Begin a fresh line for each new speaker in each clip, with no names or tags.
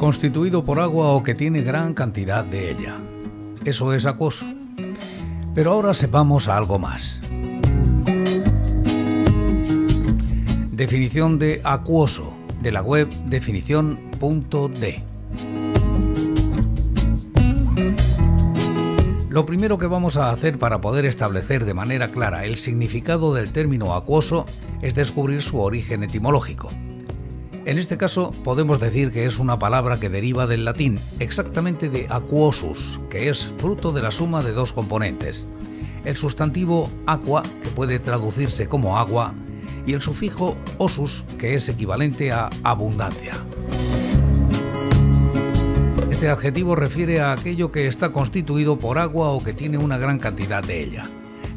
constituido por agua o que tiene gran cantidad de ella. Eso es acuoso. Pero ahora sepamos algo más. Definición de acuoso de la web definición.d. Lo primero que vamos a hacer para poder establecer de manera clara el significado del término acuoso es descubrir su origen etimológico. En este caso podemos decir que es una palabra que deriva del latín, exactamente de aquosus, que es fruto de la suma de dos componentes. El sustantivo aqua, que puede traducirse como agua, y el sufijo osus, que es equivalente a abundancia. Este adjetivo refiere a aquello que está constituido por agua o que tiene una gran cantidad de ella.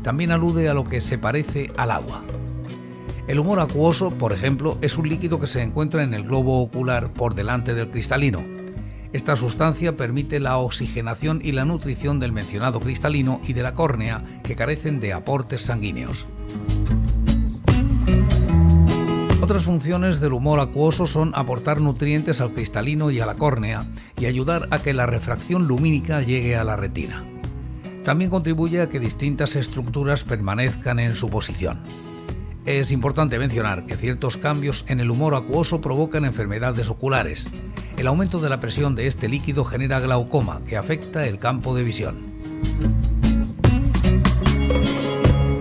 También alude a lo que se parece al agua. El humor acuoso, por ejemplo, es un líquido que se encuentra en el globo ocular por delante del cristalino. Esta sustancia permite la oxigenación y la nutrición del mencionado cristalino y de la córnea que carecen de aportes sanguíneos. Otras funciones del humor acuoso son aportar nutrientes al cristalino y a la córnea y ayudar a que la refracción lumínica llegue a la retina. También contribuye a que distintas estructuras permanezcan en su posición. Es importante mencionar que ciertos cambios en el humor acuoso provocan enfermedades oculares. El aumento de la presión de este líquido genera glaucoma, que afecta el campo de visión.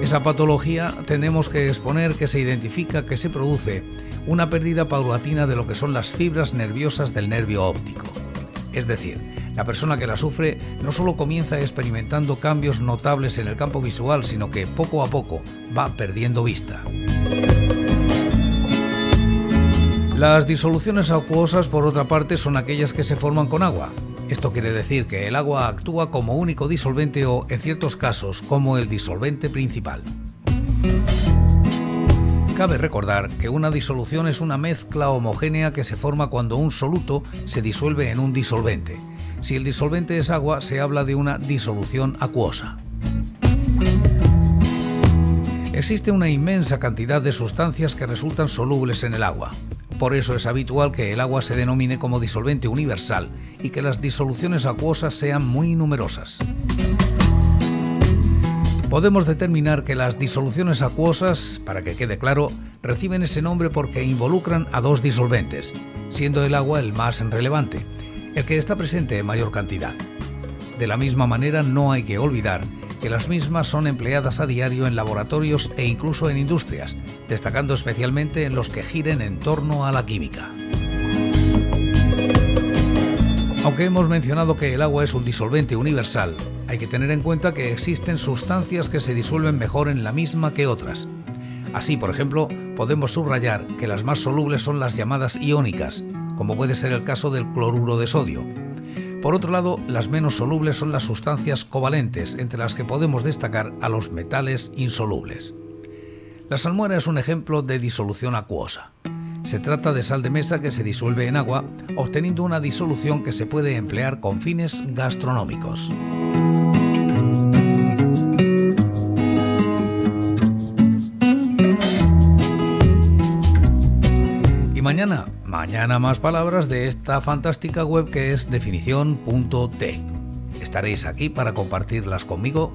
Esa patología tenemos que exponer que se identifica que se produce una pérdida paulatina de lo que son las fibras nerviosas del nervio óptico. Es decir, la persona que la sufre no solo comienza experimentando cambios notables en el campo visual, sino que poco a poco va perdiendo vista. Las disoluciones acuosas, por otra parte, son aquellas que se forman con agua. Esto quiere decir que el agua actúa como único disolvente o, en ciertos casos, como el disolvente principal. Cabe recordar que una disolución es una mezcla homogénea que se forma cuando un soluto se disuelve en un disolvente. Si el disolvente es agua, se habla de una disolución acuosa. Existe una inmensa cantidad de sustancias que resultan solubles en el agua. Por eso es habitual que el agua se denomine como disolvente universal y que las disoluciones acuosas sean muy numerosas. Podemos determinar que las disoluciones acuosas, para que quede claro, reciben ese nombre porque involucran a dos disolventes, siendo el agua el más relevante, el que está presente en mayor cantidad. De la misma manera, no hay que olvidar que las mismas son empleadas a diario en laboratorios e incluso en industrias, destacando especialmente en los que giren en torno a la química. Aunque hemos mencionado que el agua es un disolvente universal, hay que tener en cuenta que existen sustancias que se disuelven mejor en la misma que otras. Así, por ejemplo, podemos subrayar que las más solubles son las llamadas iónicas, como puede ser el caso del cloruro de sodio. Por otro lado, las menos solubles son las sustancias covalentes, entre las que podemos destacar a los metales insolubles. La salmuera es un ejemplo de disolución acuosa. Se trata de sal de mesa que se disuelve en agua, obteniendo una disolución que se puede emplear con fines gastronómicos. Mañana Mañana más palabras de esta fantástica web que es definición.t. ¿Estaréis aquí para compartirlas conmigo?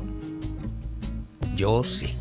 Yo sí.